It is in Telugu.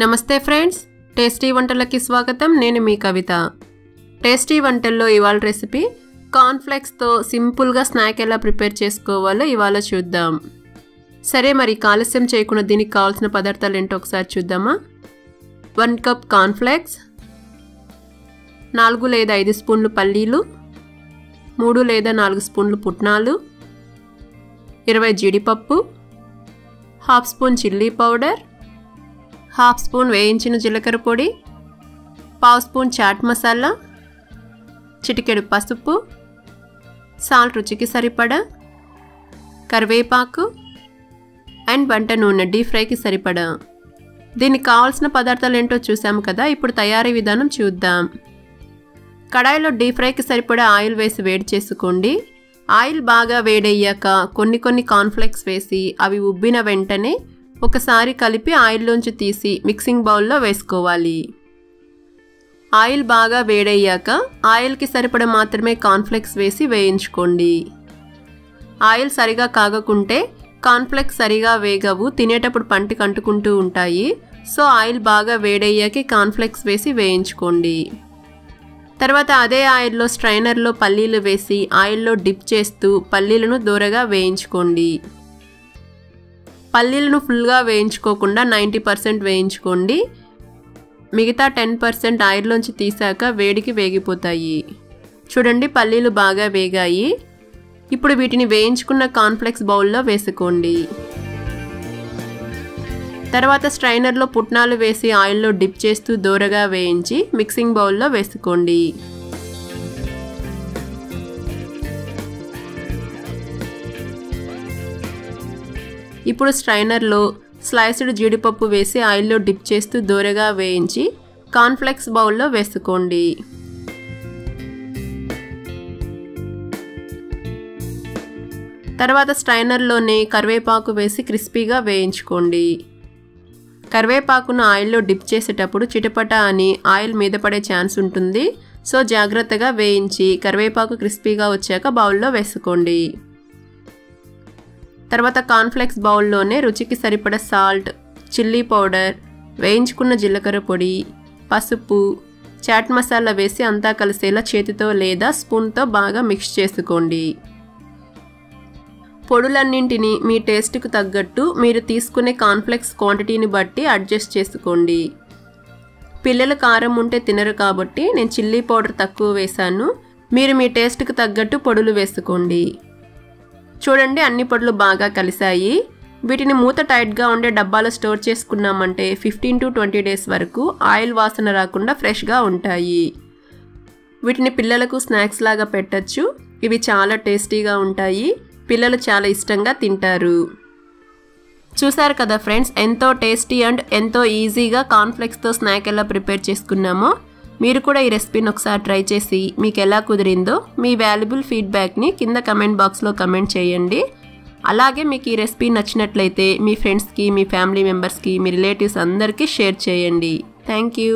నమస్తే ఫ్రెండ్స్ టేస్టీ వంటలకి స్వాగతం. నేను మీ కవిత. టేస్టీ వంటల్లో ఇవాళ రెసిపీ కార్న్ఫ్లెక్స్తో సింపుల్గా స్నాక్ ఎలా ప్రిపేర్ చేసుకోవాలో ఇవాళ చూద్దాం. సరే మరి కాలుష్యం చేయకుండా దీనికి కావాల్సిన పదార్థాలు ఏంటో ఒకసారి చూద్దామా? వన్ కప్ కార్న్ఫ్లెక్స్ నాలుగు లేదా ఐదు స్పూన్లు పల్లీలు మూడు లేదా నాలుగు స్పూన్లు పుట్నాలు ఇరవై జీడిపప్పు half spoon chilli powder half spoon వేయించిన జీలకర్ర పొడి పావు స్పూన్ చాట్ మసాలా చిటికెడు పసుపు సాల్ట్ రుచికి సరిపడా కరివేపాకు అండ్ వంట నూనె డీప్ ఫ్రైకి సరిపడా. దీనికి కావాల్సిన పదార్థాలు ఏంటో చూసాము కదా ఇప్పుడు తయారీ విధానం చూద్దాం. కడాయిలో డీప్ ఫ్రైకి సరిపడా ఆయిల్ వేసి వేడి చేసుకోండి. ఆయిల్ బాగా వేడయ్యాక కొన్ని కొన్ని కాన్ఫ్లెక్స్ వేసి అవి ఉబ్బిన వెంటనే ఒకసారి కలిపి ఆయిల్లోంచి తీసి మిక్సింగ్ బౌల్లో వేసుకోవాలి. ఆయిల్ బాగా వేడయ్యాక ఆయిల్కి సరిపడ మాత్రమే కాన్ఫ్లెక్స్ వేసి వేయించుకోండి. ఆయిల్ సరిగా కాగకుంటే కాన్ఫ్లెక్స్ సరిగా వేగవు తినేటప్పుడు పంటికి అంటుకుంటూ ఉంటాయి. సో ఆయిల్ బాగా వేడయ్యాక కాన్ఫ్లెక్స్ వేసి వేయించుకోండి. తర్వాత అదే ఆయిల్లో స్ట్రైనర్లో పల్లీలు వేసి ఆయిల్లో డిప్ చేస్తూ పల్లీలను దూరగా వేయించుకోండి. పల్లీలను ఫుల్గా వేయించుకోకుండా నైంటీ పర్సెంట్ వేయించుకోండి. మిగతా టెన్ పర్సెంట్ ఆయిల్లోంచి తీసాక వేడికి వేగిపోతాయి. చూడండి పల్లీలు బాగా వేగాయి. ఇప్పుడు వీటిని వేయించుకున్న కాన్ఫ్లెక్స్ బౌల్లో వేసుకోండి. తర్వాత స్ట్రైనర్లో పుట్నాలు వేసి ఆయిల్లో డిప్ చేస్తూ దూరగా వేయించి మిక్సింగ్ బౌల్లో వేసుకోండి. ఇప్పుడు స్ట్రైనర్లో స్లైస్డ్ జీడిపప్పు వేసి ఆయిల్లో డిప్ చేస్తూ దూరగా వేయించి కార్న్ఫ్లెక్స్ బౌల్లో వేసుకోండి. తర్వాత స్ట్రైనర్లోనే కరివేపాకు వేసి క్రిస్పీగా వేయించుకోండి. కరివేపాకును ఆయిల్లో డిప్ చేసేటప్పుడు చిటపట అని ఆయిల్ మీద పడే ఛాన్స్ ఉంటుంది. సో జాగ్రత్తగా వేయించి కరివేపాకు క్రిస్పీగా వచ్చాక బౌల్లో వేసుకోండి. తర్వాత కాన్ఫ్లెక్స్ బౌల్లోనే రుచికి సరిపడ సాల్ట్ చిల్లీ పౌడర్ వేయించుకున్న జీలకర్ర పొడి పసుపు చాట్ మసాలా వేసి అంతా కలిసేలా చేతితో లేదా స్పూన్తో బాగా మిక్స్ చేసుకోండి. పొడులన్నింటినీ మీ టేస్ట్కు తగ్గట్టు మీరు తీసుకునే కాన్ఫ్లెక్స్ క్వాంటిటీని బట్టి అడ్జస్ట్ చేసుకోండి. పిల్లలు కారం ఉంటే తినరు కాబట్టి నేను చిల్లీ పౌడర్ తక్కువ వేశాను. మీరు మీ టేస్ట్కి తగ్గట్టు పొడులు వేసుకోండి. చూడండి అన్ని పొడులు బాగా కలిశాయి. వీటిని మూత టైట్గా ఉండే డబ్బాలో స్టోర్ చేసుకున్నామంటే ఫిఫ్టీన్ టు ట్వంటీ డేస్ వరకు ఆయిల్ వాసన రాకుండా ఫ్రెష్గా ఉంటాయి. వీటిని పిల్లలకు స్నాక్స్ లాగా పెట్టచ్చు. ఇవి చాలా టేస్టీగా ఉంటాయి. పిల్లలు చాలా ఇష్టంగా తింటారు. చూసారు కదా ఫ్రెండ్స్ ఎంతో టేస్టీ అండ్ ఎంతో ఈజీగా కాన్ఫ్లెక్స్తో స్నాక్ ఎలా ప్రిపేర్ చేసుకున్నామో? మీరు కూడా ఈ రెసిపీని ఒకసారి ట్రై చేసి మీకు ఎలా కుదిరిందో మీ వాల్యుబుల్ ఫీడ్బ్యాక్ని కింద కమెంట్ బాక్స్లో కమెంట్ చేయండి. అలాగే మీకు ఈ రెసిపీ నచ్చినట్లయితే మీ ఫ్రెండ్స్కి మీ ఫ్యామిలీ మెంబర్స్కి మీ రిలేటివ్స్ అందరికీ షేర్ చేయండి. Thank you